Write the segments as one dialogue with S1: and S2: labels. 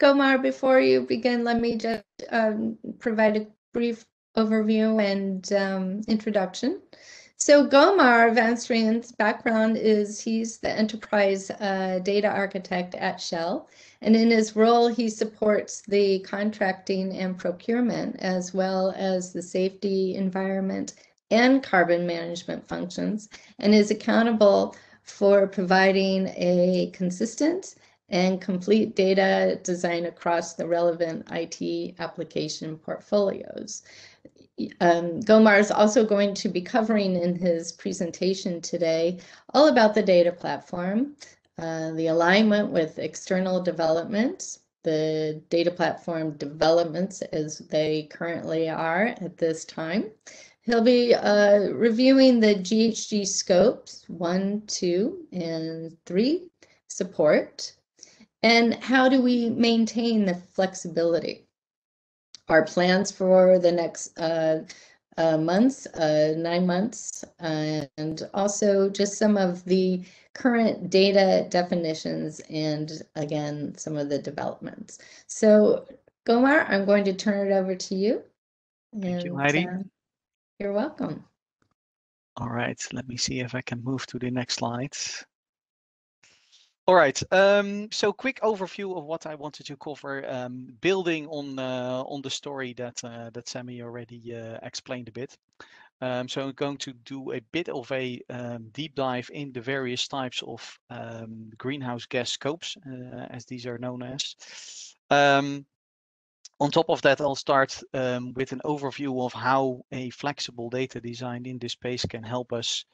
S1: Gommaar, before you begin, let me just um, provide a brief overview and um, introduction. So Gommaar van Strien's background is he's the enterprise uh, data architect at Shell. And in his role, he supports the contracting and procurement, as well as the safety, environment, and carbon management functions, and is accountable for providing a consistent and complete data design across the relevant IT application portfolios. Um, Gommaar is also going to be covering in his presentation today all about the data platform, uh, the alignment with external developments, the data platform developments as they currently are at this time. He'll be uh, reviewing the GHG scopes one, two, and three support, and how do we maintain the flexibility? Our plans for the next uh, uh, months, uh, nine months, and also just some of the current data definitions and again, some of the developments. So Gommaar, I'm going to turn it over to you.
S2: Thank you, Heidi.
S1: Uh, you're welcome.
S2: All right, let me see if I can move to the next slide. All right, um, so quick overview of what I wanted to cover, um, building on uh, on the story that uh, that Sammy already uh, explained a bit. Um, so I'm going to do a bit of a um, deep dive in the various types of um, greenhouse gas scopes, uh, as these are known as. Um, on top of that, I'll start with an overview of how a flexible data design in this space can help us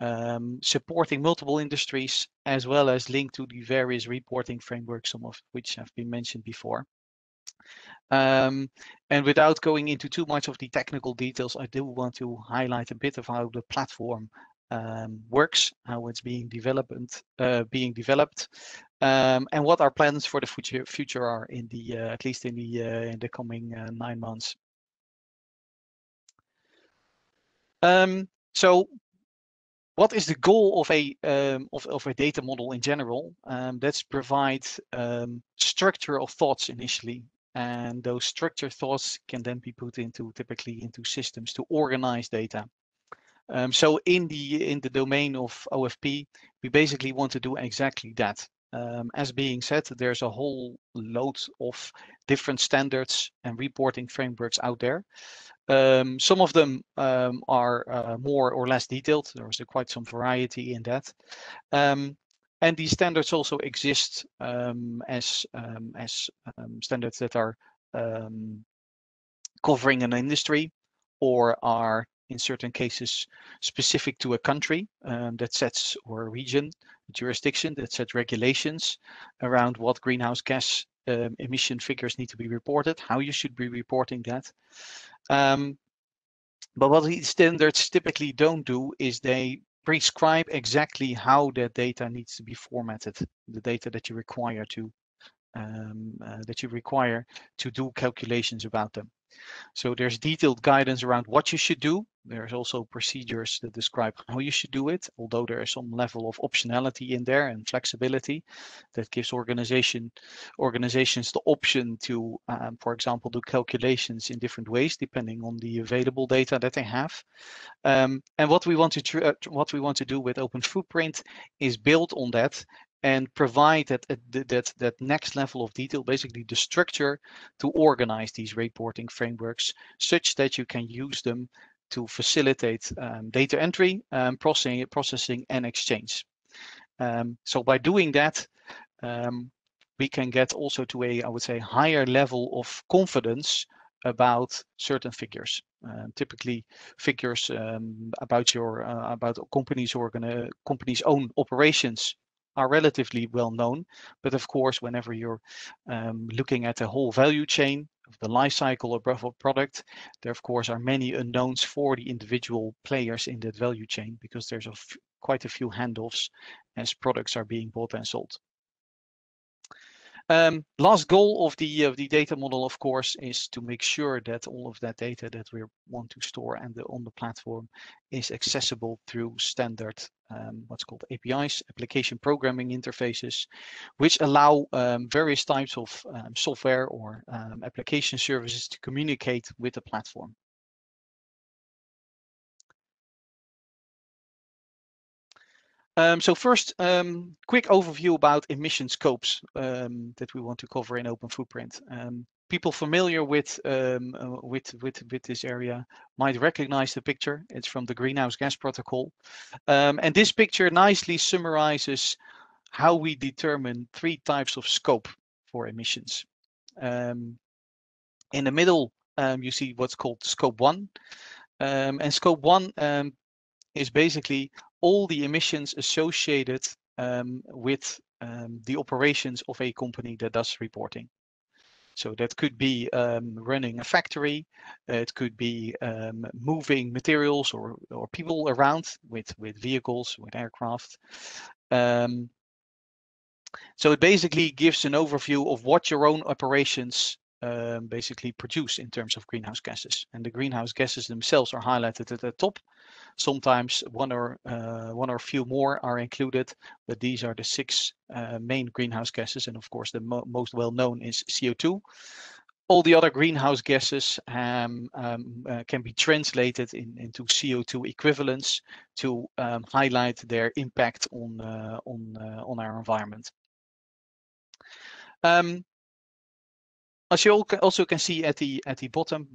S2: um, supporting multiple industries as well as linked to the various reporting frameworks, some of which have been mentioned before. Um, and without going into too much of the technical details, I do want to highlight a bit of how the platform um, works, how it's being developed, uh, being developed, um, and what our plans for the future future are in the uh, at least in the uh, in the coming uh, nine months. Um, so what is the goal of a um, of, of a data model in general? Um, that's provide um, structure of thoughts initially, and those structure thoughts can then be put into typically into systems to organize data. Um, so in the in the domain of OFP, we basically want to do exactly that. Um, as being said, there's a whole load of different standards and reporting frameworks out there. Um, some of them um, are uh, more or less detailed. There's quite some variety in that. Um, and these standards also exist um, as, um, as standards that are covering an industry or are in certain cases specific to a country that sets or a region, jurisdiction that sets regulations around what greenhouse gas um, emission figures need to be reported, how you should be reporting that. Um, but what these standards typically don't do is they prescribe exactly how that data needs to be formatted, the data that you require to um, uh, that you require to do calculations about them. So there's detailed guidance around what you should do. There's also procedures that describe how you should do it, although there is some level of optionality in there and flexibility that gives organization organizations the option to, um, for example, do calculations in different ways depending on the available data that they have. Um, and what we want to uh, what we want to do with Open Footprint is build on that and provide that, that, that next level of detail, basically the structure to organize these reporting frameworks such that you can use them to facilitate um, data entry, um, processing, processing and exchange. Um, so by doing that, um, we can get also to a, I would say, higher level of confidence about certain figures. Uh, typically, figures um, about your uh, about companies companies' own operations are relatively well known. But of course, whenever you're um, looking at the whole value chain of the life cycle of a product, there of course are many unknowns for the individual players in that value chain because there's a quite a few handoffs as products are being bought and sold. Um, last goal of the of the data model, of course, is to make sure that all of that data that we want to store and the, on the platform is accessible through standard um, what's called APIs, application programming interfaces, which allow um, various types of um, software or um, application services to communicate with the platform. Um, so first, um, quick overview about emission scopes that we want to cover in Open Footprint. Um, people familiar with, um, uh, with, with, with this area might recognize the picture. It's from the Greenhouse Gas Protocol. Um, and this picture nicely summarizes how we determine three types of scope for emissions. in the middle, you see what's called scope one. and scope one is basically all the emissions associated um, with um, the operations of a company that does reporting. So that could be um, running a factory, it could be um, moving materials or, or people around with, with vehicles, with aircraft. Um, so it basically gives an overview of what your own operations um, basically produce in terms of greenhouse gases. And the greenhouse gases themselves are highlighted at the top. Sometimes one or uh, one or a few more are included, but these are the six uh, main greenhouse gases. And of course, the mo most well known is CO2. All the other greenhouse gases um, um, uh, can be translated in, into CO2 equivalents to um, highlight their impact on uh, on uh, on our environment. Um, as you also can see at the at the bottom,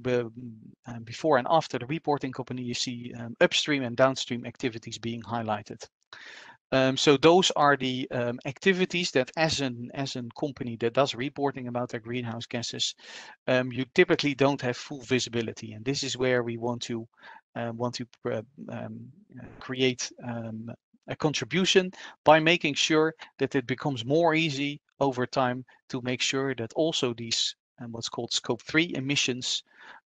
S2: um, before and after the reporting company, you see um, upstream and downstream activities being highlighted. Um, so those are the um, activities that as an as a company that does reporting about their greenhouse gases, um, you typically don't have full visibility. And this is where we want to uh, want to uh, create a contribution by making sure that it becomes more easy over time to make sure that also these and what's called scope 3 emissions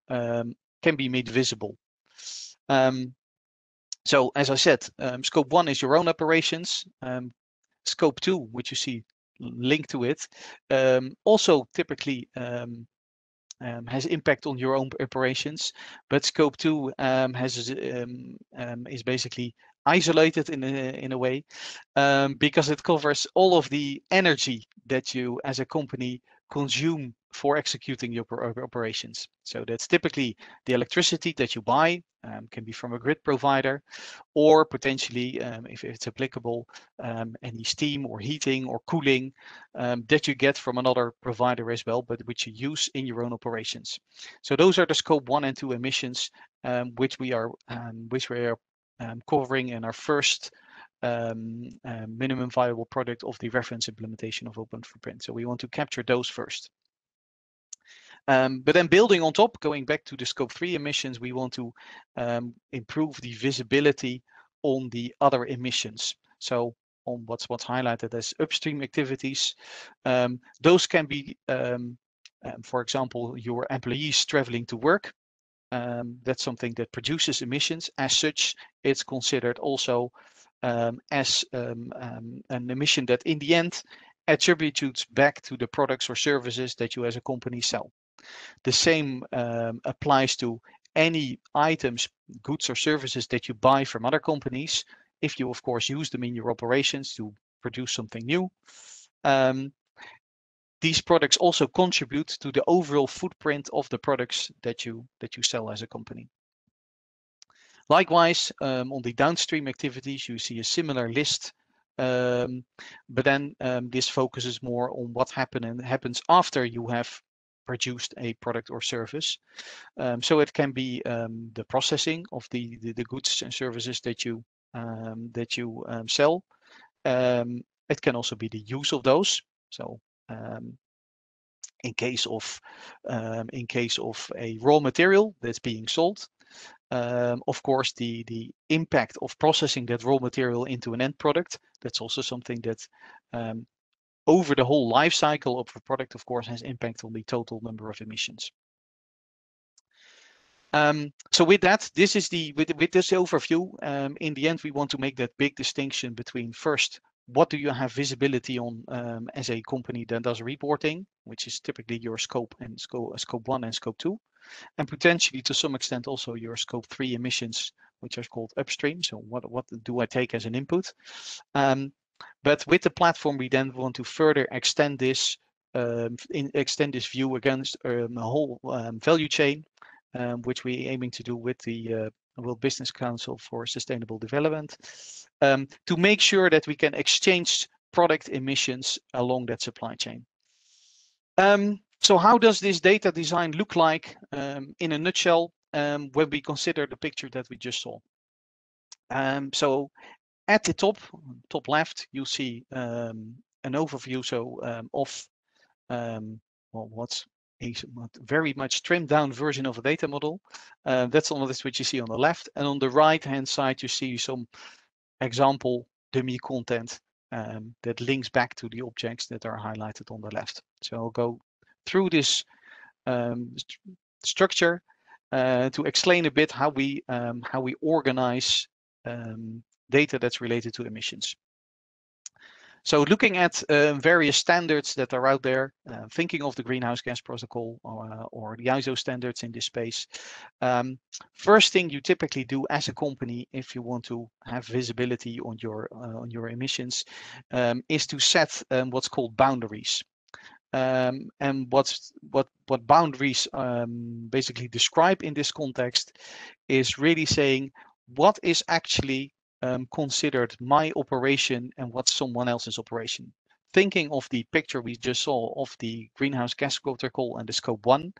S2: um, can be made visible. Um, so as I said, um, scope 1 is your own operations. Um, scope 2, which you see linked to it, um, also typically um, has impact on your own operations, but scope 2 has is basically isolated in a, in a way because it covers all of the energy that you as a company consume for executing your operations. So that's typically the electricity that you buy, um, can be from a grid provider, or potentially, um, if it's applicable, um, any steam or heating or cooling um, that you get from another provider as well, but which you use in your own operations. So those are the scope one and two emissions, um, which we are um, which we are covering in our first um, uh, minimum viable product of the reference implementation of Open Footprint. So we want to capture those first. Um, but then building on top, going back to the scope three emissions, we want to um, improve the visibility on the other emissions. So on what's what's highlighted as upstream activities, um, those can be, um, um, for example, your employees traveling to work. Um, that's something that produces emissions. As such, it's considered also as an emission that in the end attributes back to the products or services that you as a company sell. The same um, applies to any items, goods or services that you buy from other companies, if you of course use them in your operations to produce something new. Um, these products also contribute to the overall footprint of the products that you that you sell as a company. Likewise, um, on the downstream activities, you see a similar list, um, but then um, this focuses more on what happen and happens after you have produced a product or service. Um, so it can be um, the processing of the, the, the, goods and services that you um, that you sell. it can also be the use of those. So in case of in case of a raw material that's being sold, um, of course, the, the impact of processing that raw material into an end product, that's also something that um, over the whole life cycle of a product, of course, has impact on the total number of emissions. Um, so with that, this is the with, with this overview. Um, in the end, we want to make that big distinction between first, what do you have visibility on um, as a company that does reporting, which is typically your scope and scope, scope one and scope two, and potentially to some extent also your scope three emissions which are called upstream. So what, what do I take as an input? Um, but with the platform, we then want to further extend this um, in, extend this view against um, a whole um, value chain, um, which we're aiming to do with the uh, World Business Council for Sustainable Development, um, to make sure that we can exchange product emissions along that supply chain. Um, so how does this data design look like in a nutshell when we consider the picture that we just saw? so at the top, top left, you see an overview so of um, well, what's a very much trimmed down version of a data model. Uh, that's all this what you see on the left. And on the right hand side, you see some example dummy content um, that links back to the objects that are highlighted on the left. So I'll go through this um, st structure uh, to explain a bit how we um, how we organize um, data that's related to emissions. So looking at uh, various standards that are out there, uh, thinking of the Greenhouse Gas Protocol or, uh, or the ISO standards in this space, um, first thing you typically do as a company if you want to have visibility on your uh, on your emissions um, is to set um, what's called boundaries. Um, and what's what what boundaries um, basically describe in this context is really saying what is actually um, considered my operation and what's someone else's operation. Thinking of the picture we just saw of the greenhouse gas protocol and the scope one,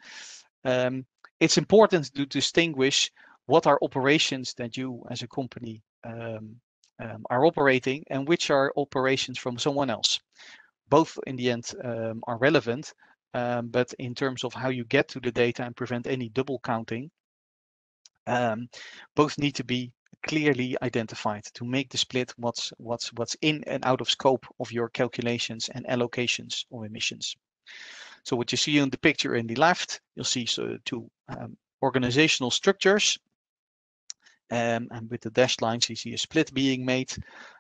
S2: um, it's important to distinguish what are operations that you as a company um, um, are operating and which are operations from someone else. Both in the end um, are relevant, um, but in terms of how you get to the data and prevent any double counting, both need to be clearly identified to make the split what's what's what's in and out of scope of your calculations and allocations of emissions. So what you see in the picture in the left, you'll see so two um, organizational structures. Um, and with the dashed lines, you see a split being made.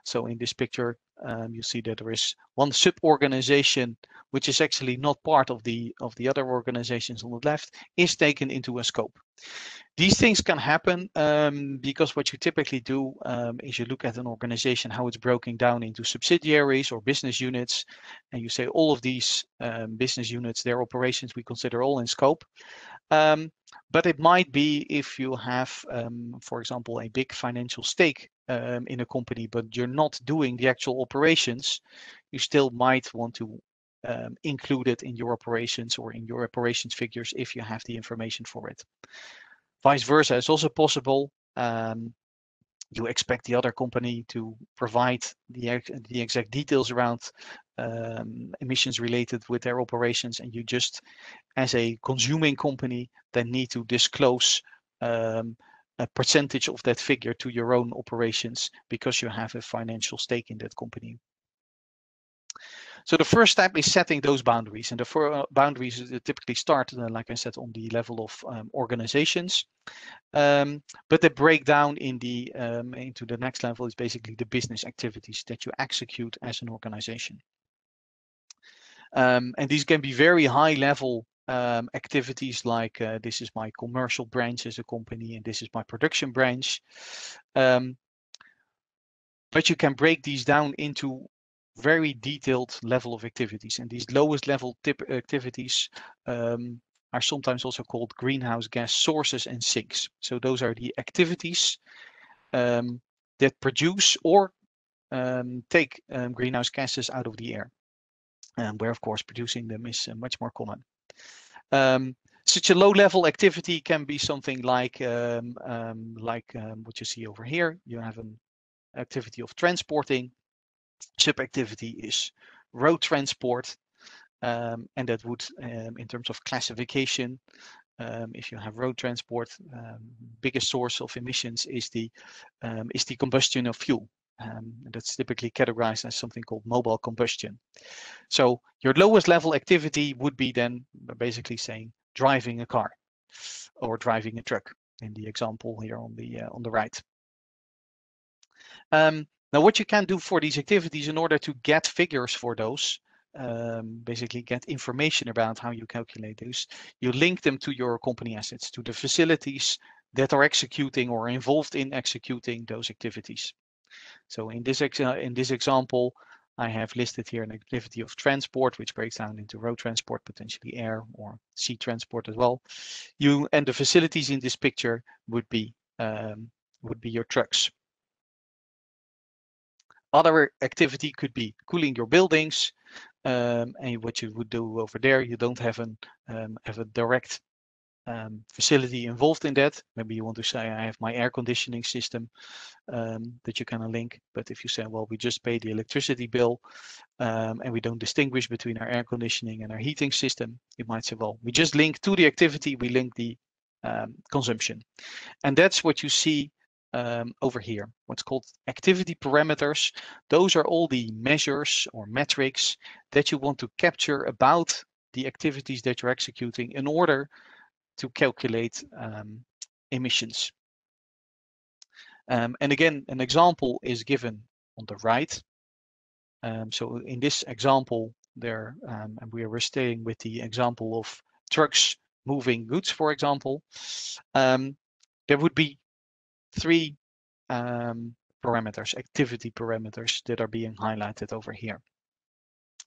S2: So in this picture, um, you see that there is one sub-organization which is actually not part of the of the other organizations on the left, is taken into a scope. These things can happen um, because what you typically do um, is you look at an organization, how it's broken down into subsidiaries or business units, and you say all of these um, business units, their operations, we consider all in scope. Um, but it might be if you have, um, for example, a big financial stake um, in a company, but you're not doing the actual operations, you still might want to um, include it in your operations or in your operations figures if you have the information for it. Vice versa is also possible. Um, you expect the other company to provide the, the exact details around um, emissions related with their operations and you just as a consuming company then need to disclose um, a percentage of that figure to your own operations because you have a financial stake in that company. So the first step is setting those boundaries, and the boundaries typically start, uh, like I said, on the level of um, organizations, um, but in the um, into the next level is basically the business activities that you execute as an organization. Um, and these can be very high level um, activities like uh, this is my commercial branch as a company and this is my production branch. Um, but you can break these down into very detailed level of activities. And these lowest level tip activities um, are sometimes also called greenhouse gas sources and sinks. So those are the activities um, that produce or um, take um, greenhouse gases out of the air, um, where of course producing them is uh, much more common. Um, such a low level activity can be something like like what you see over here. You have an activity of transporting Sub-activity is road transport, um, and that would, um, in terms of classification, um, if you have road transport, um, biggest source of emissions is the um, is the combustion of fuel. Um, that's typically categorized as something called mobile combustion. So your lowest level activity would be then basically saying driving a car or driving a truck in the example here on the uh, on the right. Um, now, what you can do for these activities in order to get figures for those, um, basically get information about how you calculate those, you link them to your company assets, to the facilities that are executing or involved in executing those activities. So in this, ex in this example, I have listed here an activity of transport, which breaks down into road transport, potentially air or sea transport as well. You and the facilities in this picture would be um, would be your trucks. Other activity could be cooling your buildings, um, and what you would do over there, you don't have an um, have a direct um, facility involved in that. Maybe you want to say I have my air conditioning system um, that you of link. But if you say, well, we just pay the electricity bill um, and we don't distinguish between our air conditioning and our heating system, you might say, well, we just link to the activity, we link the um, consumption. And that's what you see um, over here, what's called activity parameters. Those are all the measures or metrics that you want to capture about the activities that you're executing in order to calculate um, emissions. Um, and again, an example is given on the right. Um, so in this example, there, um, and we are staying with the example of trucks moving goods, for example, um, there would be three um, parameters, activity parameters that are being highlighted over here.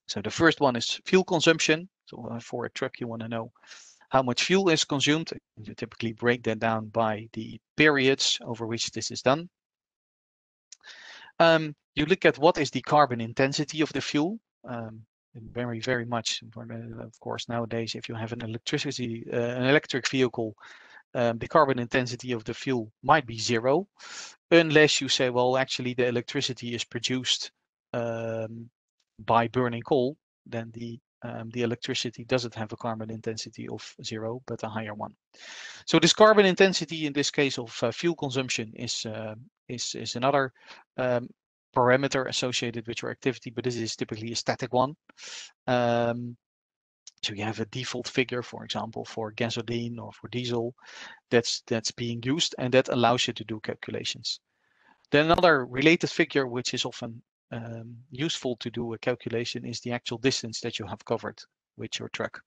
S2: So the first one is fuel consumption. So uh, for a truck, you want to know how much fuel is consumed. You typically break that down by the periods over which this is done. Um, you look at what is the carbon intensity of the fuel. Um, very, very much, of course, nowadays, if you have an electricity, uh, an electric vehicle, um, the carbon intensity of the fuel might be zero, unless you say, well, actually the electricity is produced um, by burning coal, then the um, the electricity doesn't have a carbon intensity of zero, but a higher one. So this carbon intensity in this case of uh, fuel consumption is, uh, is, is another um, parameter associated with your activity, but this is typically a static one. Um, so you have a default figure, for example, for gasoline or for diesel that's that's being used, and that allows you to do calculations. Then another related figure, which is often um, useful to do a calculation, is the actual distance that you have covered with your truck.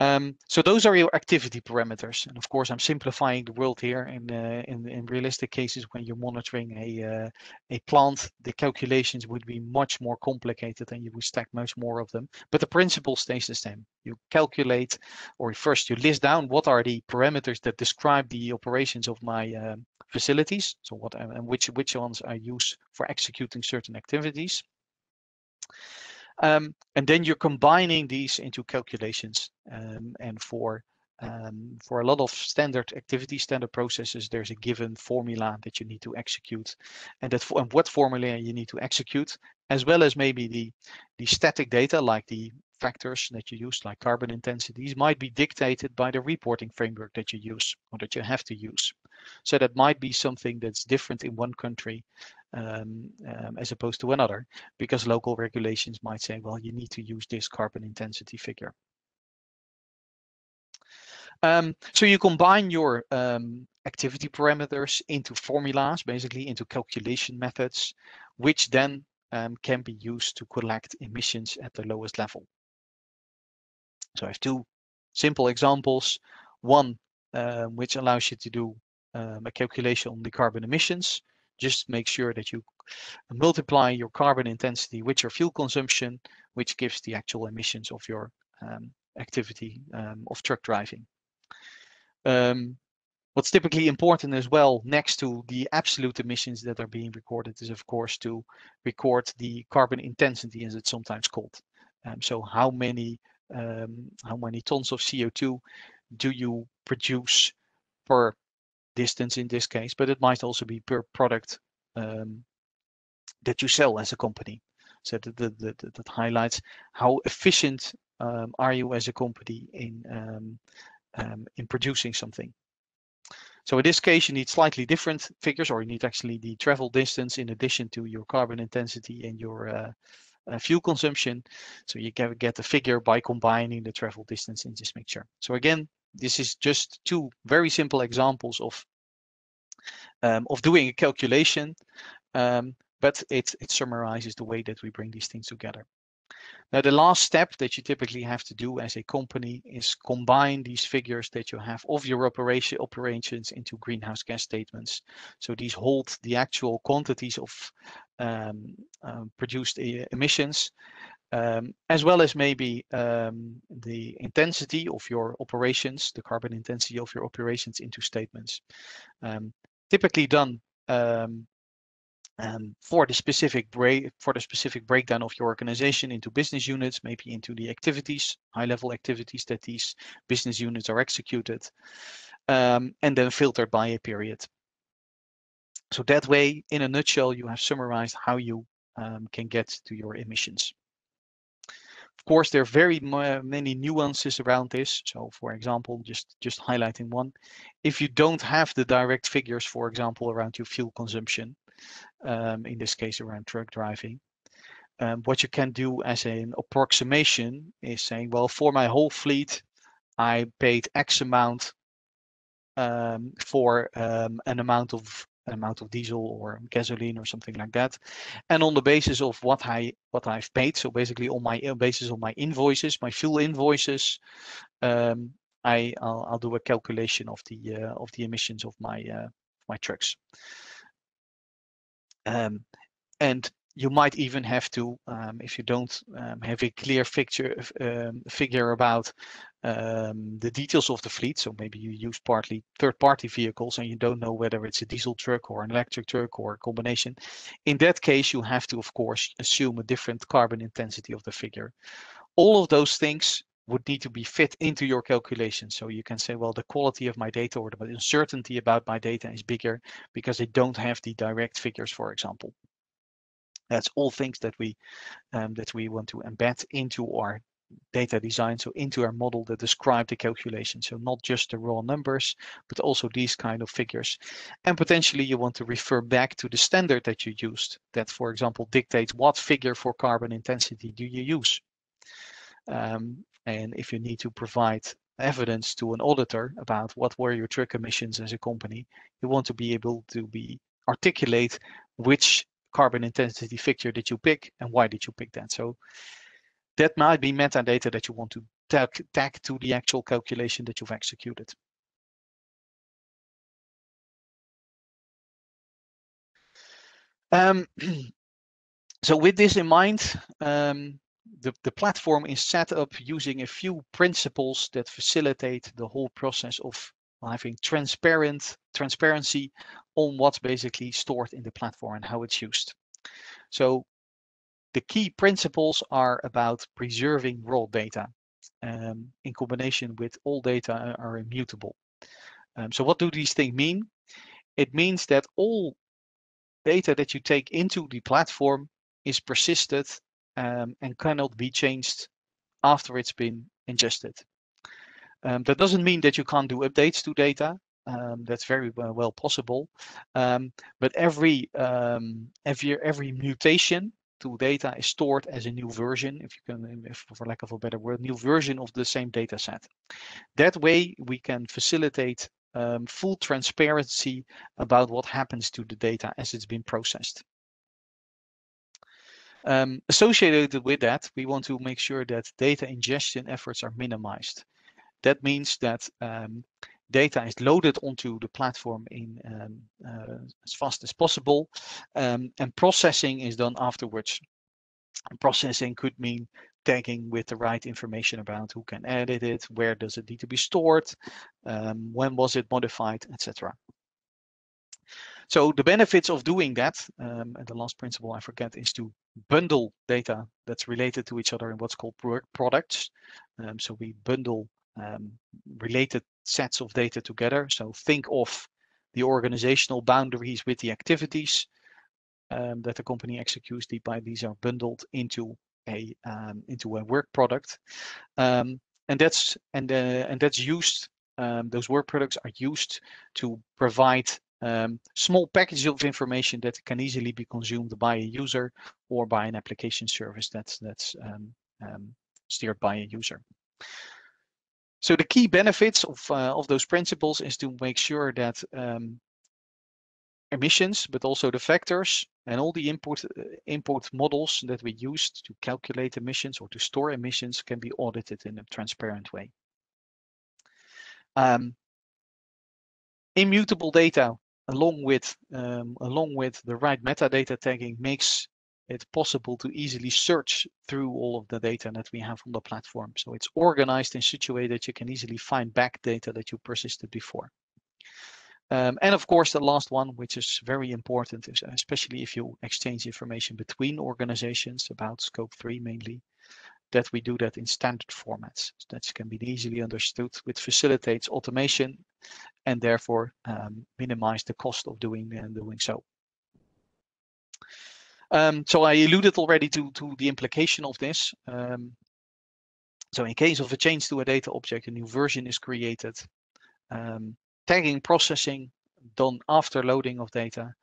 S2: Um, so those are your activity parameters. And of course, I'm simplifying the world here. In, uh, in, in realistic cases, when you're monitoring a, uh, a plant, the calculations would be much more complicated and you would stack much more of them. But the principle stays the same. You calculate, or first you list down what are the parameters that describe the operations of my uh, facilities. So what and which, which ones are used for executing certain activities. Um, and then you're combining these into calculations. Um, and for um, for a lot of standard activity, standard processes, there's a given formula that you need to execute, and that and what formula you need to execute, as well as maybe the the static data like the factors that you use, like carbon intensities, might be dictated by the reporting framework that you use or that you have to use. So that might be something that's different in one country um, um, as opposed to another, because local regulations might say, well, you need to use this carbon intensity figure. Um, so you combine your um, activity parameters into formulas, basically into calculation methods, which then um, can be used to collect emissions at the lowest level. So I have two simple examples. One, uh, which allows you to do um, a calculation on the carbon emissions, just make sure that you multiply your carbon intensity with your fuel consumption, which gives the actual emissions of your um, activity um, of truck driving. Um, what's typically important as well, next to the absolute emissions that are being recorded, is of course to record the carbon intensity, as it's sometimes called. Um, so how many um, how many tons of CO2 do you produce per distance in this case, but it might also be per product um, that you sell as a company. So that, that, that, that highlights how efficient um, are you as a company in um, in producing something. So in this case, you need slightly different figures, or you need actually the travel distance in addition to your carbon intensity and your uh, uh, fuel consumption. So you can get the figure by combining the travel distance in this mixture. So again, this is just two very simple examples of um, of doing a calculation, um, but it, it summarizes the way that we bring these things together. Now, the last step that you typically have to do as a company is combine these figures that you have of your operation operations into greenhouse gas statements. So these hold the actual quantities of um, um, produced emissions, um, as well as maybe um, the intensity of your operations, the carbon intensity of your operations into statements. Um, typically done um, um, for the specific break for the specific breakdown of your organization into business units, maybe into the activities, high level activities that these business units are executed, um, and then filtered by a period. So that way, in a nutshell, you have summarized how you um, can get to your emissions. Of course, there are very many nuances around this. So for example, just, just highlighting one, if you don't have the direct figures, for example, around your fuel consumption, um, in this case around truck driving, um, what you can do as an approximation is saying, well, for my whole fleet, I paid X amount um, for um, an amount of an amount of diesel or gasoline or something like that. And on the basis of what i what i've paid so basically on my uh, basis of my invoices my fuel invoices um, i I'll, I'll, do a calculation of the uh, of the emissions of my uh, my trucks um, and you might even have to, um, if you don't um, have a clear picture, um, figure about um, the details of the fleet. So maybe you use partly third-party vehicles and you don't know whether it's a diesel truck or an electric truck or a combination. In that case, you have to, of course, assume a different carbon intensity of the figure. All of those things would need to be fit into your calculation. So you can say, well, the quality of my data or the uncertainty about my data is bigger because they don't have the direct figures, for example. That's all things that we um, that we want to embed into our data design, so into our model that describe the calculation. So not just the raw numbers, but also these kind of figures. And potentially you want to refer back to the standard that you used that, for example, dictates what figure for carbon intensity do you use. Um, and if you need to provide evidence to an auditor about what were your truck emissions as a company, you want to be able to be articulate which carbon intensity figure did you pick and why did you pick that. So that might be metadata that you want to tag, tag to the actual calculation that you've executed. Um, so with this in mind, um, the, the platform is set up using a few principles that facilitate the whole process of having transparent transparency on what's basically stored in the platform and how it's used. So the key principles are about preserving raw data um, in combination with all data are immutable. Um, so what do these things mean? It means that all data that you take into the platform is persisted um, and cannot be changed after it's been ingested. Um, that doesn't mean that you can't do updates to data. Um, that's very well, possible. Um, but every, um, every every mutation to data is stored as a new version, if you can, if, for lack of a better word, new version of the same data set. That way, we can facilitate um, full transparency about what happens to the data as it's been processed. Um, associated with that, we want to make sure that data ingestion efforts are minimized. That means that um, data is loaded onto the platform in um, uh, as fast as possible, um, and processing is done afterwards. Processing could mean tagging with the right information about who can edit it, where does it need to be stored, um, when was it modified, etc. So the benefits of doing that, um, and the last principle I forget, is to bundle data that's related to each other in what's called products. Um, so we bundle um, related sets of data together. So think of the organizational boundaries with the activities um, that the company executes. By these are bundled into a um, into a work product, um, and that's and uh, and that's used. Um, those work products are used to provide um, small packages of information that can easily be consumed by a user or by an application service that's that's um, um, steered by a user. So the key benefits of uh, of those principles is to make sure that um, emissions, but also the factors and all the input uh, input models that we used to calculate emissions or to store emissions can be audited in a transparent way. Um, immutable data along with um, along with the right metadata tagging makes it possible to easily search through all of the data that we have on the platform. So it's organized in such a way that you can easily find back data that you persisted before. Um, and of course, the last one, which is very important, especially if you exchange information between organizations about scope three mainly, that we do that in standard formats. That can be easily understood, which facilitates automation and therefore um, minimize the cost of doing and doing so. Um, so I alluded already to, to the implication of this. Um, so in case of a change to a data object, a new version is created. Um, tagging processing done after loading of data.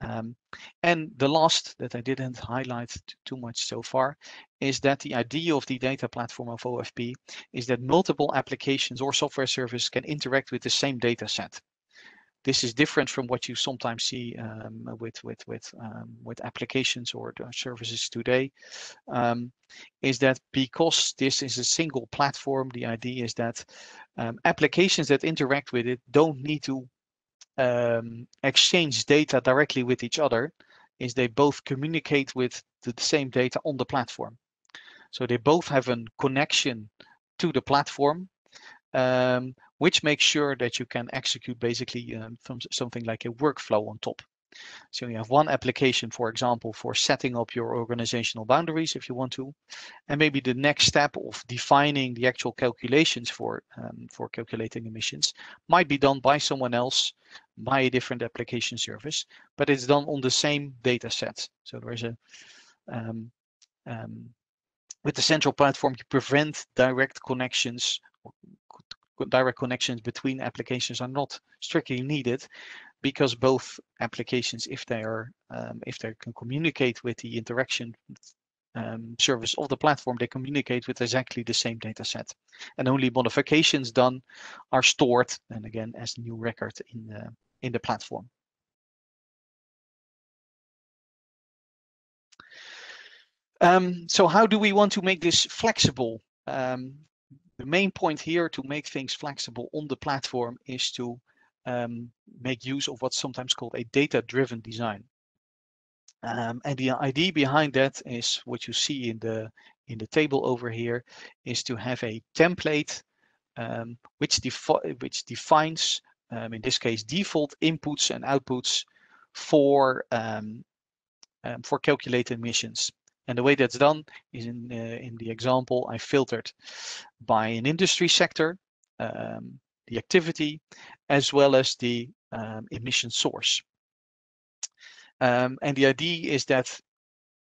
S2: Um, and the last that I didn't highlight too much so far is that the idea of the data platform of OFP is that multiple applications or software services can interact with the same data set. This is different from what you sometimes see um, with with with um, with applications or services today. Um, is that because this is a single platform, the idea is that um, applications that interact with it don't need to um, exchange data directly with each other is they both communicate with the same data on the platform. So they both have a connection to the platform, um, which makes sure that you can execute basically um, something like a workflow on top. So you have one application, for example, for setting up your organizational boundaries if you want to, and maybe the next step of defining the actual calculations for um, for calculating emissions might be done by someone else by a different application service, but it's done on the same data set. So there is a um, um, with the central platform, you prevent direct connections direct connections between applications are not strictly needed because both applications, if they are, um, if they can communicate with the interaction um, service of the platform, they communicate with exactly the same data set. And only modifications done are stored, and again, as new record in the, in the platform. Um, so how do we want to make this flexible? Um, the main point here to make things flexible on the platform is to um, make use of what's sometimes called a data-driven design. Um, and the idea behind that is what you see in the in the table over here is to have a template um, which, defi which defines, um, in this case, default inputs and outputs for um, um, for calculated emissions. And the way that's done is in uh, in the example I filtered by an industry sector. Um, the activity, as well as the um, emission source. Um, and the idea is that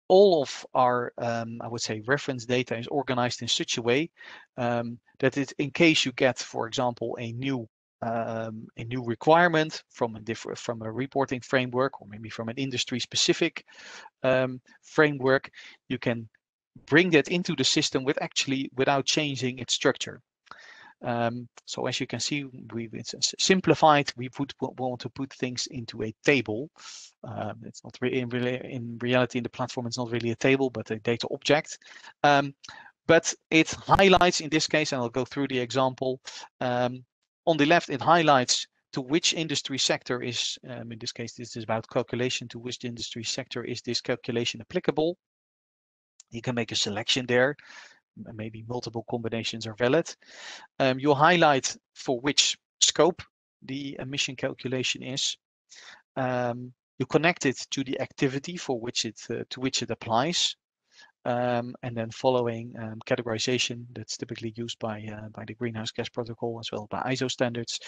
S2: all of our, um, I would say, reference data is organized in such a way um, that it, in case you get, for example, a new um, a new requirement from a different from a reporting framework or maybe from an industry specific um, framework, you can bring that into the system with actually without changing its structure. Um, so as you can see, we've simplified. We put, want to put things into a table. Um, it's not really in, in, reality in the platform. It's not really a table, but a data object. Um, but it highlights in this case, and I'll go through the example. Um, on the left, it highlights to which industry sector is, um, in this case, this is about calculation, to which industry sector is this calculation applicable. You can make a selection there maybe multiple combinations are valid. Um, you highlight for which scope the emission calculation is. Um, you connect it to the activity for which it uh, to which it applies. Um, and then following um, categorization that's typically used by uh, by the greenhouse gas protocol as well by ISO standards,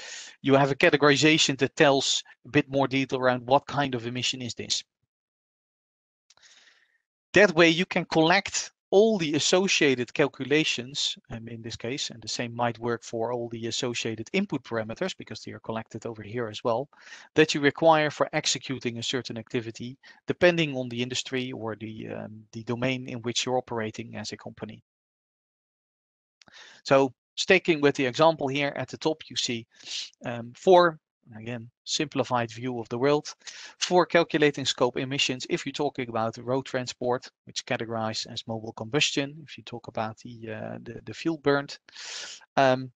S2: you have a categorization that tells a bit more detail around what kind of emission is this. That way you can collect all the associated calculations, um, in this case, and the same might work for all the associated input parameters because they are collected over here as well, that you require for executing a certain activity, depending on the industry or the, um, the domain in which you're operating as a company. So sticking with the example here at the top, you see um, four again, simplified view of the world. For calculating scope emissions, if you're talking about road transport, which categorized as mobile combustion, if you talk about the, uh, the, the, fuel burned, um,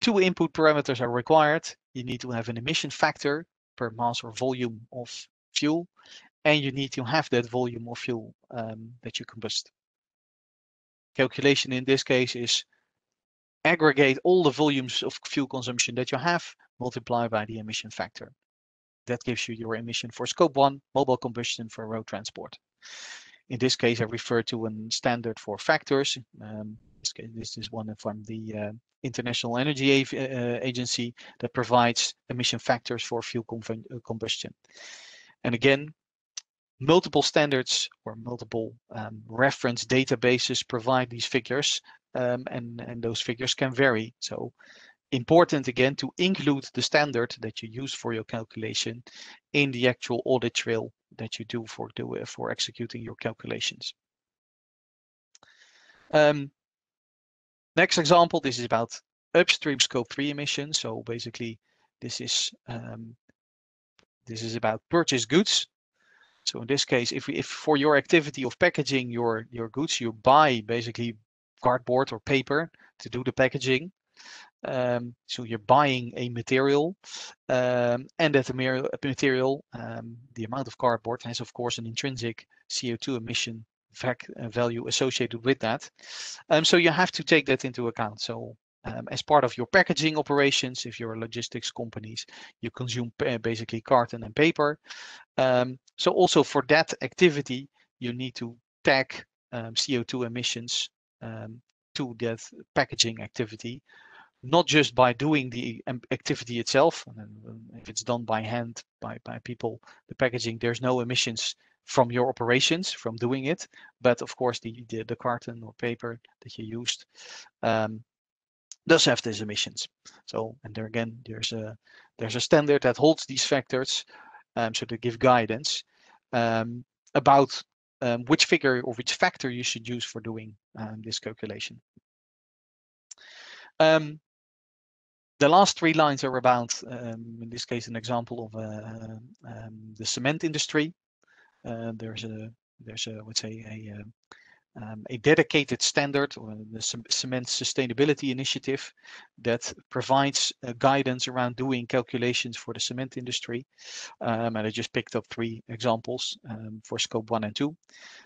S2: two input parameters are required. You need to have an emission factor per mass or volume of fuel, and you need to have that volume of fuel um, that you combust. Calculation in this case is aggregate all the volumes of fuel consumption that you have, multiply by the emission factor. That gives you your emission for scope one, mobile combustion for road transport. In this case, I refer to a standard for factors. Um, this, case, this is one from the uh, International Energy uh, Agency that provides emission factors for fuel uh, combustion. And again, multiple standards or multiple um, reference databases provide these figures um, and, and those figures can vary. So important again to include the standard that you use for your calculation in the actual audit trail that you do for, do, for executing your calculations. Um, next example, this is about upstream scope 3 emissions. So basically this is um, this is about purchased goods. So in this case, if, if for your activity of packaging your, your goods, you buy basically cardboard or paper to do the packaging. Um, so you're buying a material, um, and that material, um, the amount of cardboard has of course an intrinsic CO2 emission value associated with that. Um, so you have to take that into account. So um, as part of your packaging operations, if you're a logistics companies, you consume basically carton and paper. Um, so also for that activity, you need to tag CO2 emissions um, to that packaging activity, not just by doing the activity itself. And if it's done by hand by, by people, the packaging, there's no emissions from your operations from doing it. But of course, the, the, the carton or paper that you used um, does have these emissions. So, and there again, there's a there's a standard that holds these factors, um, so to give guidance um, about um, which figure or which factor you should use for doing um, this calculation. Um, the last three lines are about, um, in this case, an example of uh, the cement industry. Uh, there's a, there's a, let's say, a, um, a dedicated standard the Cement Sustainability Initiative that provides uh, guidance around doing calculations for the cement industry. Um, and I just picked up three examples um, for scope one and two.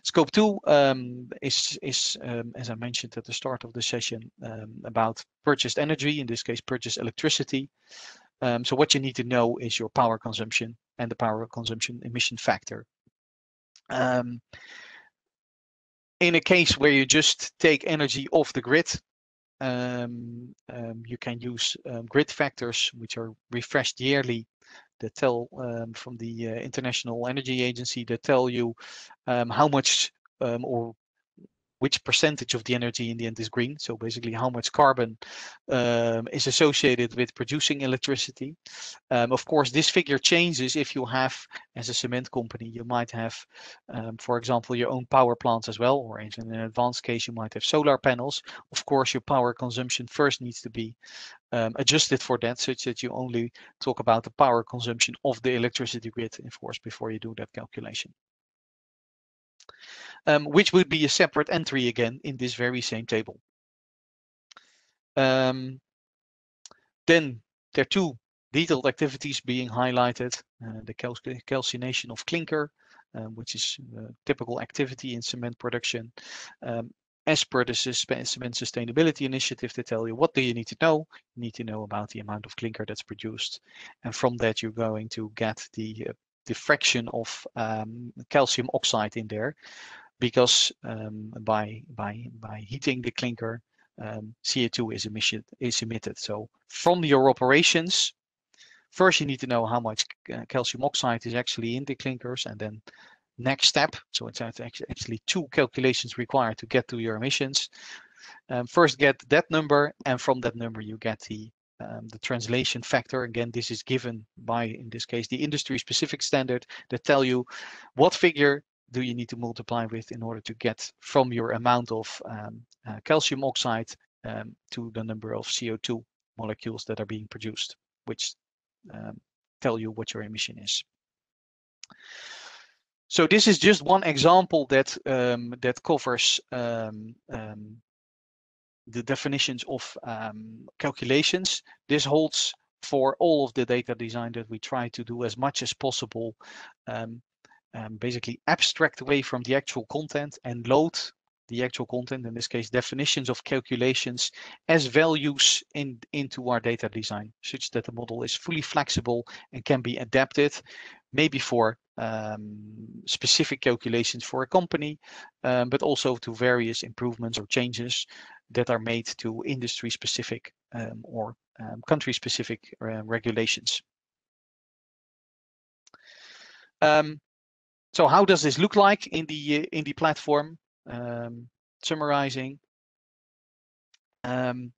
S2: Scope two um, is, is um, as I mentioned at the start of the session, um, about purchased energy, in this case, purchased electricity. so what you need to know is your power consumption and the power consumption emission factor. Um, in a case where you just take energy off the grid, um, um, you can use um, grid factors, which are refreshed yearly, that tell um, from the uh, International Energy Agency that tell you um, how much um, or which percentage of the energy in the end is green. So basically how much carbon um, is associated with producing electricity. Um, of course, this figure changes if you have, as a cement company, you might have, um, for example, your own power plants as well, or in an advanced case, you might have solar panels. Of course, your power consumption first needs to be um, adjusted for that, such that you only talk about the power consumption of the electricity grid, of course, before you do that calculation um, which would be a separate entry again in this very same table. Um, then there are two detailed activities being highlighted. Uh, the cal calcination of clinker, um, which is a typical activity in cement production. Um, as per the Cement Sustainability Initiative, they tell you what do you need to know? You need to know about the amount of clinker that's produced. And from that, you're going to get the, uh, the fraction of um, calcium oxide in there because um, by by by heating the clinker, um, CO2 is emitted is emitted. So from your operations, first you need to know how much uh, calcium oxide is actually in the clinkers, and then next step. So it's actually two calculations required to get to your emissions. Um, first, get that number, and from that number you get the um, the translation factor. Again, this is given by, in this case, the industry-specific standard that tell you what figure do you need to multiply with in order to get from your amount of um, uh, calcium oxide um, to the number of CO2 molecules that are being produced. which um, tell you what your emission is. So this is just one example that um, that covers um, um, the definitions of calculations. This holds for all of the data design that we try to do as much as possible. Um, um, basically abstract away from the actual content and load the actual content, in this case, definitions of calculations as values in, into our data design, such that the model is fully flexible and can be adapted, maybe for um, specific calculations for a company, um, but also to various improvements or changes that are made to industry specific um, or um, country specific uh, regulations. Um, so how does this look like in the uh, in the platform? Um, summarizing. Um,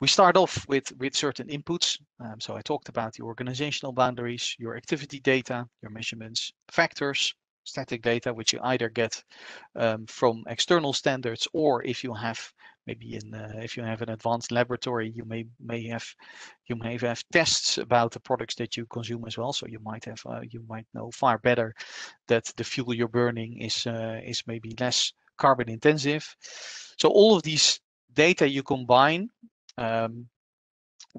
S2: we start off with with certain inputs. Um, so I talked about the organizational boundaries, your activity data, your measurements, factors, static data, which you either get um, from external standards or if you have maybe in uh, if you have an advanced laboratory you may may have you may have tests about the products that you consume as well. So you might have uh, you might know far better that the fuel you're burning is uh, is maybe less carbon intensive. So all of these data you combine um,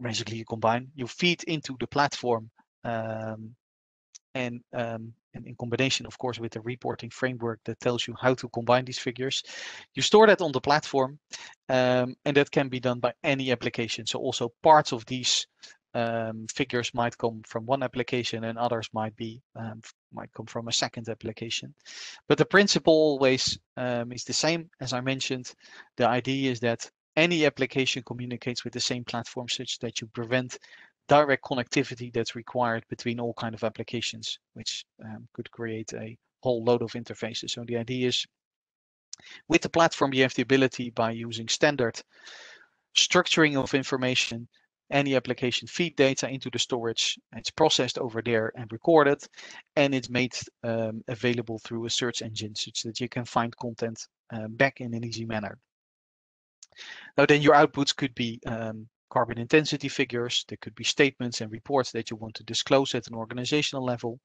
S2: basically you combine you feed into the platform um, and um, and in combination, of course, with the reporting framework that tells you how to combine these figures. You store that on the platform, um, and that can be done by any application. So also parts of these um, figures might come from one application, and others might be um, might come from a second application. But the principle always um, is the same as I mentioned. The idea is that any application communicates with the same platform such that you prevent direct connectivity that's required between all kind of applications, which um, could create a whole load of interfaces. So the idea is with the platform, you have the ability by using standard structuring of information, any application feed data into the storage, it's processed over there and recorded, and it's made um, available through a search engine such that you can find content um, back in an easy manner. Now then your outputs could be um, carbon intensity figures. There could be statements and reports that you want to disclose at an organizational level.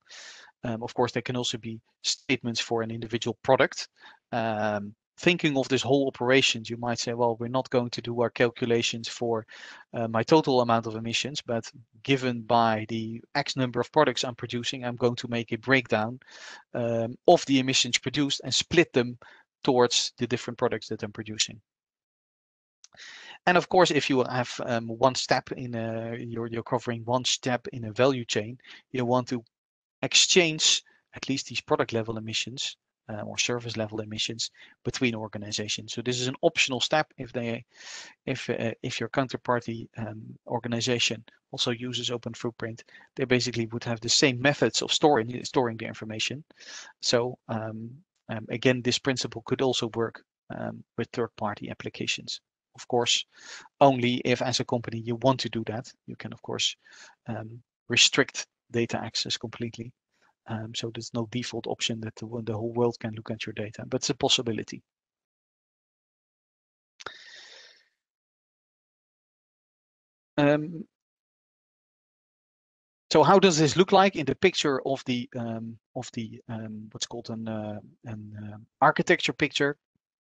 S2: Um, of course, there can also be statements for an individual product. Um, thinking of this whole operations, you might say, well, we're not going to do our calculations for uh, my total amount of emissions, but given by the X number of products I'm producing, I'm going to make a breakdown um, of the emissions produced and split them towards the different products that I'm producing. And of course, if you have um, one step in a, you're, you're covering one step in a value chain, you want to exchange at least these product level emissions uh, or service level emissions between organizations. So this is an optional step if they, if uh, if your counterparty um, organization also uses Open Footprint, they basically would have the same methods of storing storing the information. So um, um, again, this principle could also work um, with third-party applications of course, only if as a company you want to do that. You can, of course, um, restrict data access completely. Um, so there's no default option that the, the whole world can look at your data, but it's a possibility. Um, so how does this look like in the picture of the um, of the um, what's called an, uh, an uh, architecture picture?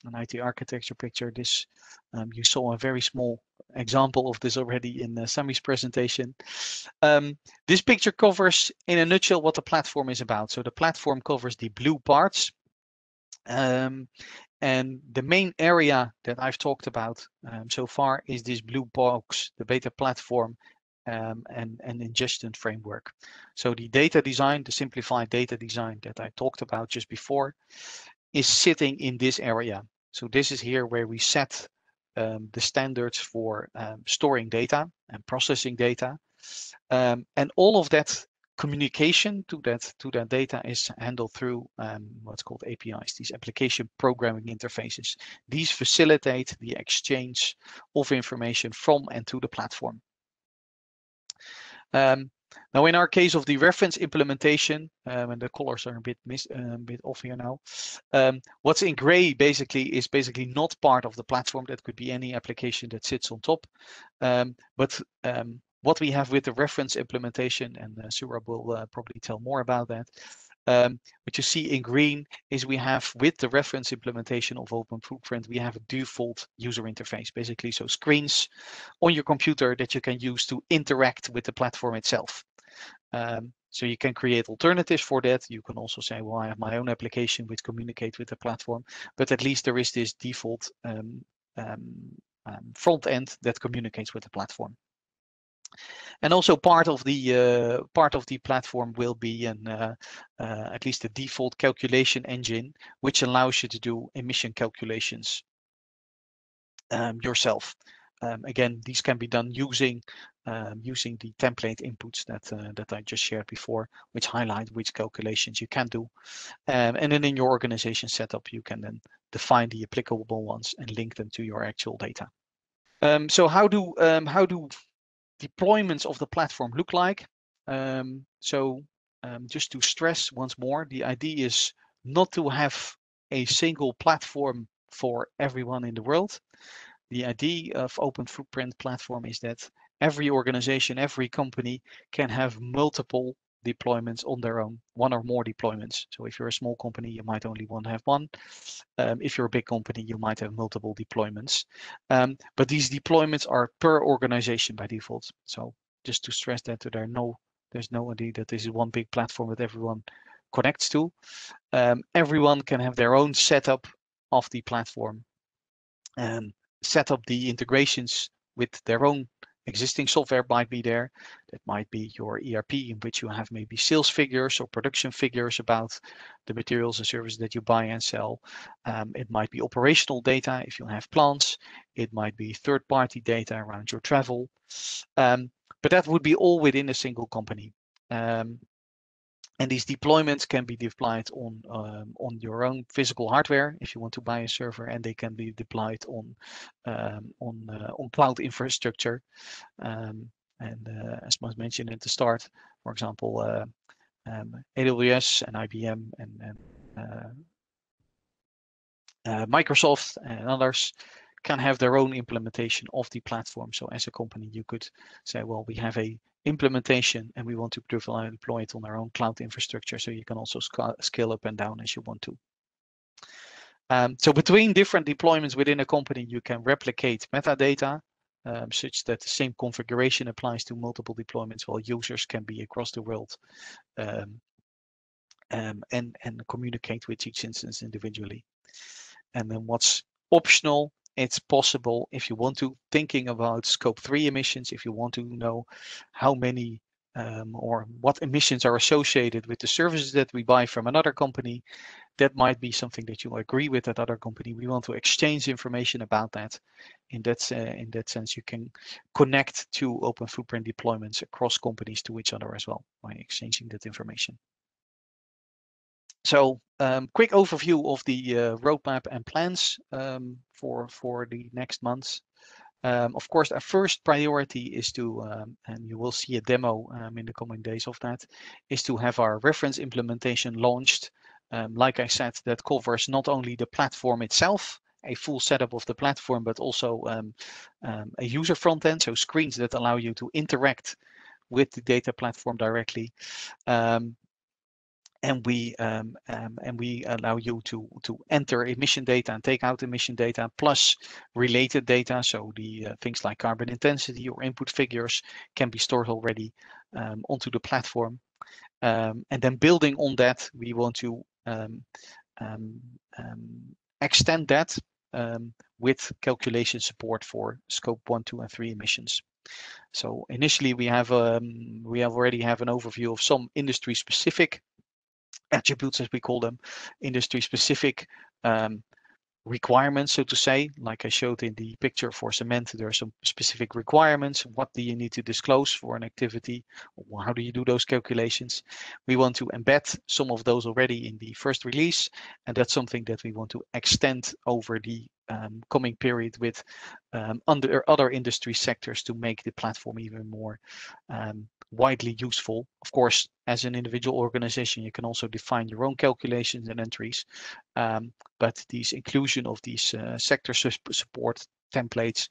S2: An IT architecture picture. This um, you saw a very small example of this already in uh, Sami's presentation. Um, this picture covers in a nutshell what the platform is about. So the platform covers the blue parts. Um, and the main area that I've talked about um, so far is this blue box, the data platform um, and an ingestion framework. So the data design, the simplified data design that I talked about just before, is sitting in this area. So this is here where we set um, the standards for um, storing data and processing data. Um, and all of that communication to that to that data is handled through um, what's called APIs, these application programming interfaces. These facilitate the exchange of information from and to the platform. Um, now, in our case of the reference implementation, um, and the colors are a bit mis uh, a bit off here now. Um, what's in gray basically is basically not part of the platform. That could be any application that sits on top. Um, but um, what we have with the reference implementation, and uh, Surab will uh, probably tell more about that. Um, what you see in green is we have with the reference implementation of Open Footprint, we have a default user interface, basically. So screens on your computer that you can use to interact with the platform itself. Um, so you can create alternatives for that. You can also say, well, I have my own application which communicate with the platform, but at least there is this default um, um, um front end that communicates with the platform. And also part of the uh, part of the platform will be an uh, uh, at least a default calculation engine, which allows you to do emission calculations um, yourself. Um, again, these can be done using um, using the template inputs that uh, that I just shared before, which highlight which calculations you can do. Um, and then in your organization setup, you can then define the applicable ones and link them to your actual data. Um, so how do um, how do deployments of the platform look like. Um, so um, just to stress once more, the idea is not to have a single platform for everyone in the world. The idea of open footprint platform is that every organization, every company can have multiple deployments on their own, one or more deployments. So if you're a small company, you might only want to have one. Um, if you're a big company, you might have multiple deployments. Um, but these deployments are per organization by default. So just to stress that there are no, there's no idea that this is one big platform that everyone connects to. Um, everyone can have their own setup of the platform and set up the integrations with their own existing software might be there. That might be your ERP in which you have maybe sales figures or production figures about the materials and services that you buy and sell. Um, it might be operational data if you have plants. It might be third-party data around your travel. Um, but that would be all within a single company. Um, and these deployments can be deployed on um, on your own physical hardware if you want to buy a server, and they can be deployed on um, on uh, on cloud infrastructure. Um, and uh, as was mentioned at the start, for example, uh, um, AWS and IBM and, and uh, uh, Microsoft and others can have their own implementation of the platform. So as a company, you could say, well, we have a implementation and we want to deploy it on our own cloud infrastructure. So you can also scale up and down as you want to. Um, so between different deployments within a company, you can replicate metadata um, such that the same configuration applies to multiple deployments while users can be across the world um, um, and, and communicate with each instance individually. And then what's optional it's possible if you want to thinking about scope 3 emissions if you want to know how many um, or what emissions are associated with the services that we buy from another company that might be something that you agree with that other company. We want to exchange information about that. In that uh, in that sense you can connect to open footprint deployments across companies to each other as well by exchanging that information so um, quick overview of the uh, roadmap and plans um, for, for the next months. Um, of course, our first priority is to, um, and you will see a demo um, in the coming days of that, is to have our reference implementation launched. Um, like I said, that covers not only the platform itself, a full setup of the platform, but also a user front end, so screens that allow you to interact with the data platform directly. Um, and we um, um, and we allow you to to enter emission data and take out emission data plus related data. So the uh, things like carbon intensity or input figures can be stored already um, onto the platform. Um, and then building on that, we want to um, um, extend that with calculation support for scope one, two, and three emissions. So initially we have um, we have already have an overview of some industry specific attributes, as we call them, industry specific um, requirements, so to say. Like I showed in the picture for cement, there are some specific requirements. What do you need to disclose for an activity? How do you do those calculations? We want to embed some of those already in the first release, and that's something that we want to extend over the um, coming period with um, under other industry sectors to make the platform even more um, widely useful. Of course, as an individual organization, you can also define your own calculations and entries. Um, but these inclusion of these uh, sector support templates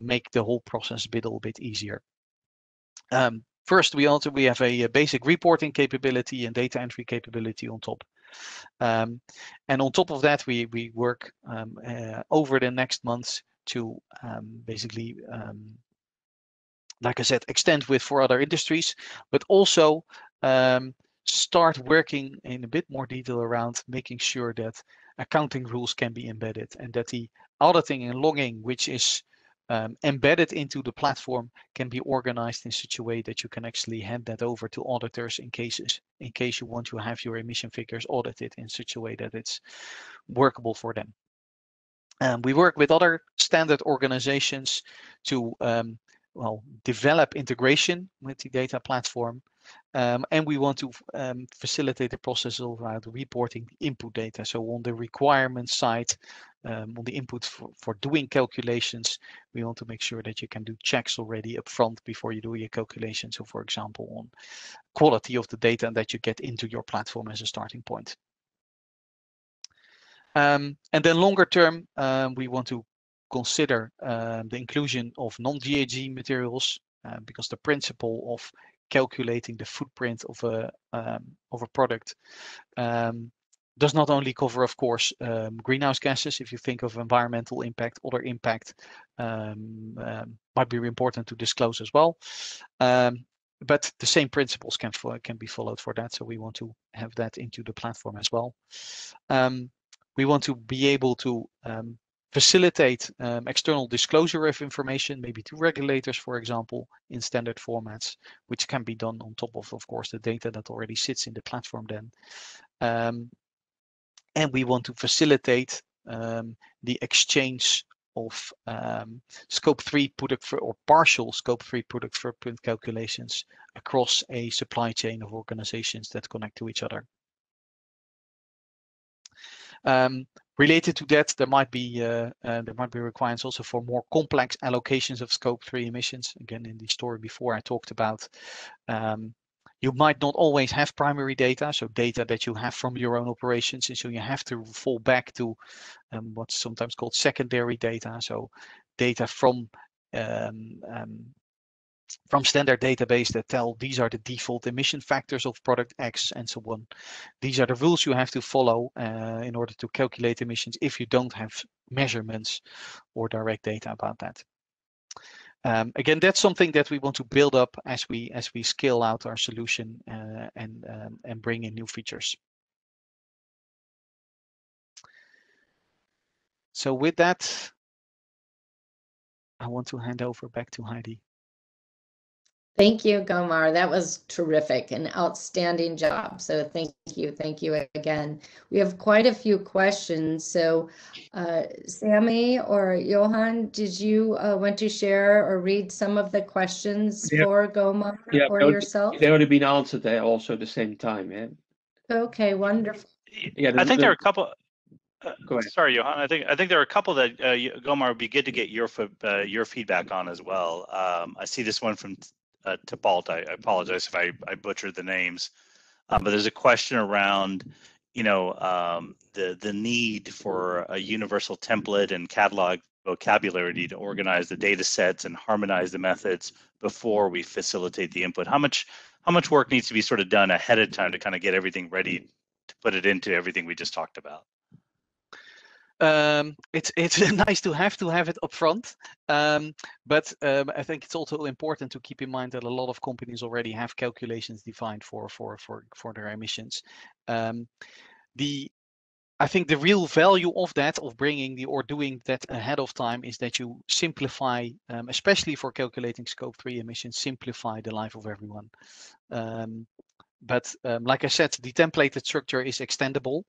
S2: make the whole process a little bit easier. Um, first, we also we have a, a, basic reporting capability and data entry capability on top. Um, and on top of that, we we work um, uh, over the next months to um, basically, um, like I said, extend with for other industries, but also um, start working in a bit more detail around making sure that accounting rules can be embedded and that the auditing and logging, which is um, embedded into the platform, can be organized in such a way that you can actually hand that over to auditors in cases in case you want to have your emission figures audited in such a way that it's workable for them. Um, we work with other standard organizations to um, well develop integration with the data platform um, and we want to um, facilitate the process around reporting input data. So on the requirement side, um, on the input for, for doing calculations, we want to make sure that you can do checks already up front before you do your calculation. So for example, on quality of the data that you get into your platform as a starting point. Um, and then longer term, um, we want to consider um, the inclusion of non-GHG materials uh, because the principle of calculating the footprint of a um, of a product um, does not only cover, of course, um, greenhouse gases. If you think of environmental impact, other impact um, um, might be important to disclose as well. Um, but the same principles can can be followed for that. So we want to have that into the platform as well. we want to be able to facilitate um, external disclosure of information, maybe to regulators, for example, in standard formats, which can be done on top of, of course, the data that already sits in the platform then. Um, and we want to facilitate um, the exchange of um, scope 3 product for, or partial scope 3 product footprint calculations across a supply chain of organizations that connect to each other. Um, Related to that, there might be uh, uh, there might be requirements also for more complex allocations of scope three emissions. Again, in the story before I talked about, um, you might not always have primary data, so data that you have from your own operations, and so you have to fall back to um, what's sometimes called secondary data, so data from um, um, from standard database that tell these are the default emission factors of product X and so on. These are the rules you have to follow uh, in order to calculate emissions if you don't have measurements or direct data about that. Um, again, that's something that we want to build up as we as we scale out our solution uh, and um, and bring in new features. So with that, I want to hand over back to Heidi.
S1: Thank you, Gommaar. That was terrific, an outstanding job. So thank you, thank you again. We have quite a few questions. So uh, Sammy or Johan, did you uh, want to share or read some of the questions yeah. for Gommaar yeah, or yourself?
S3: They would have been answered there also at the same time. Yeah.
S1: Okay, wonderful.
S4: Yeah, I think the, there are a couple. Uh, Go ahead. Sorry, Johan. I think I think there are a couple that uh, Gommaar would be good to get your uh, your feedback on as well. Um, I see this one from uh, Tybalt. I, I, apologize if I, I butchered the names, um, but there's a question around, you know, um, the the need for a universal template and catalog vocabulary to organize the data sets and harmonize the methods before we facilitate the input. How much how much work needs to be sort of done ahead of time to kind of get everything ready to put it into everything we just talked about?
S2: Um, it's it's nice to have to have it upfront, um, but um, I think it's also important to keep in mind that a lot of companies already have calculations defined for for for for their emissions. Um, the I think the real value of that, of bringing the or doing that ahead of time, is that you simplify, um, especially for calculating scope three emissions, simplify the life of everyone. But um, like I said, the templated structure is extendable.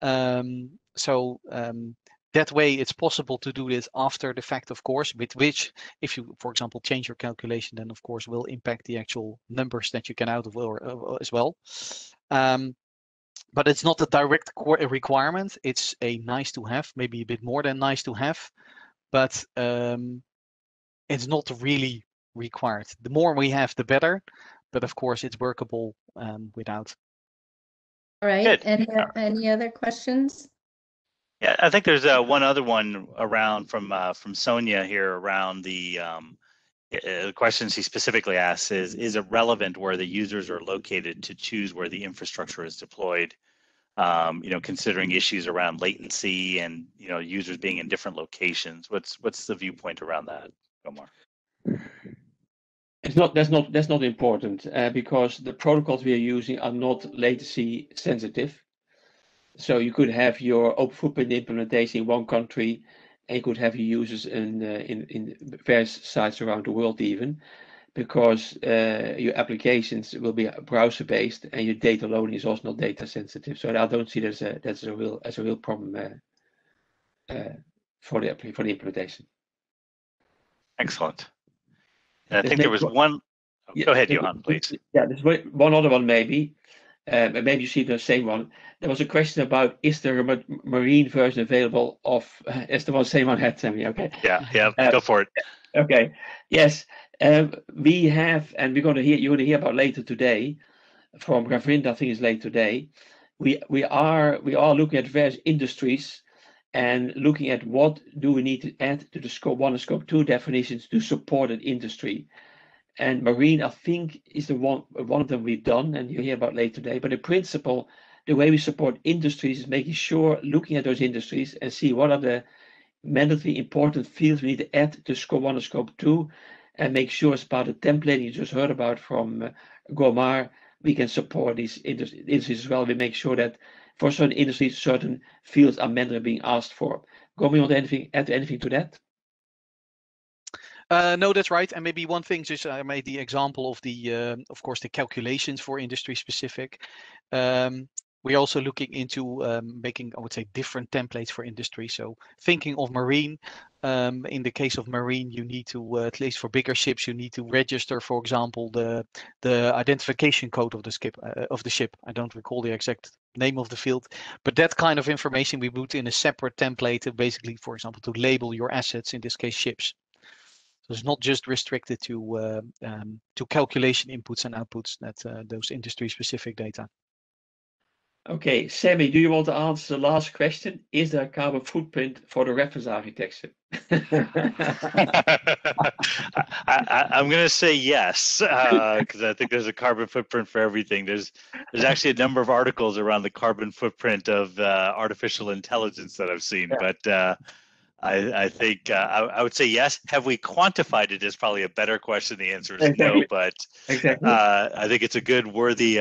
S2: Um, so um, that way it's possible to do this after the fact, of course, with which if you, for example, change your calculation, then of course will impact the actual numbers that you can out of or, uh, as well. Um, but it's not a direct requirement. It's a nice to have, maybe a bit more than nice to have, but um, it's not really required. The more we have, the better but of course it's workable um, without.
S1: All right. Good. Any, any other questions?
S4: Yeah, I think there's uh, one other one around from uh, from Sonia here around the um, uh, the question she specifically asks is, is it relevant where the users are located to choose where the infrastructure is deployed? Um, you know, considering issues around latency and, you know, users being in different locations. What's what's the viewpoint around that, Omar?
S3: It's not, that's not, that's not important uh, because the protocols we are using are not latency sensitive. So you could have your open footprint implementation in one country and you could have your users in, uh, in, in various sites around the world even because uh, your applications will be browser based and your data loading is also not data sensitive. So I don't see that as a, that's a real, as a real problem uh, uh, for the, for the implementation.
S4: Excellent. And I think there was one. Oh, yeah, go ahead, Johan, please.
S3: Yeah, there's one other one maybe. Um, maybe you see the same one. There was a question about is there a marine version available of uh, is the one same one had Sammy? Okay.
S4: Yeah, yeah, uh, go for it.
S3: Okay. Yes. Um, we have, and we're going to hear you're going to hear about later today from Ravind, I think is late today. We we are we are looking at various industries and looking at what do we need to add to the scope one and scope two definitions to support an industry. And marine, I think, is the one one of them we've done, and you'll hear about later today. But in principle, the way we support industries is making sure, looking at those industries and see what are the mandatory important fields we need to add to scope one and scope two, and make sure as part of the template you just heard about from uh, Gommaar, we can support these industries as well. We make sure that for certain industries, certain fields are mandatory being asked for. You want anything add anything to that?
S2: Uh, no, that's right. And maybe one thing, just I made the example of the, uh, of course, the calculations for industry specific. Um, we're also looking into um, making, I would say, different templates for industry. So thinking of marine, um, in the case of marine, you need to, uh, at least for bigger ships, you need to register, for example, the the identification code of the skip uh, of the ship. I don't recall the exact name of the field, but that kind of information we put in a separate template, basically, for example, to label your assets, in this case, ships. So it's not just restricted to uh, um, to calculation inputs and outputs that uh, those industry specific data.
S3: Okay, Sammy, do you want to answer the last question? Is there a carbon footprint for the reference architecture?
S4: I, am going to say yes because uh, I think there's a carbon footprint for everything. There's there's actually a number of articles around the carbon footprint of uh, artificial intelligence that I've seen, yeah. but uh, I, I think uh, I, I, would say yes. Have we quantified it? Is probably a better question. The answer is exactly. no, but exactly. uh, I think it's a good, worthy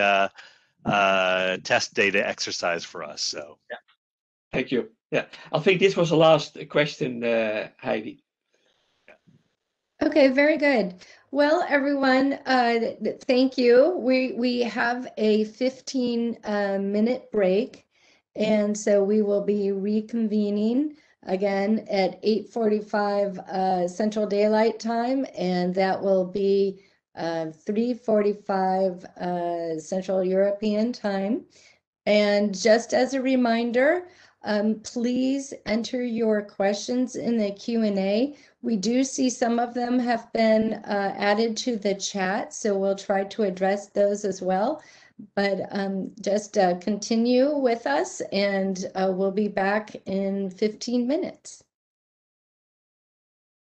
S4: uh, test data exercise for us. So,
S3: yeah. Thank you. Yeah, I think this was the last question, uh, Heidi.
S1: Okay, very good. Well, everyone, uh, thank you. We we have a 15 uh, minute break, and so we will be reconvening again at 8:45 uh, Central Daylight Time, and that will be uh, 3:45 uh, Central European Time. And just as a reminder, um, please enter your questions in the Q&A. We do see some of them have been uh, added to the chat, so we'll try to address those as well. But um, just uh, continue with us and uh, we'll be back in 15 minutes.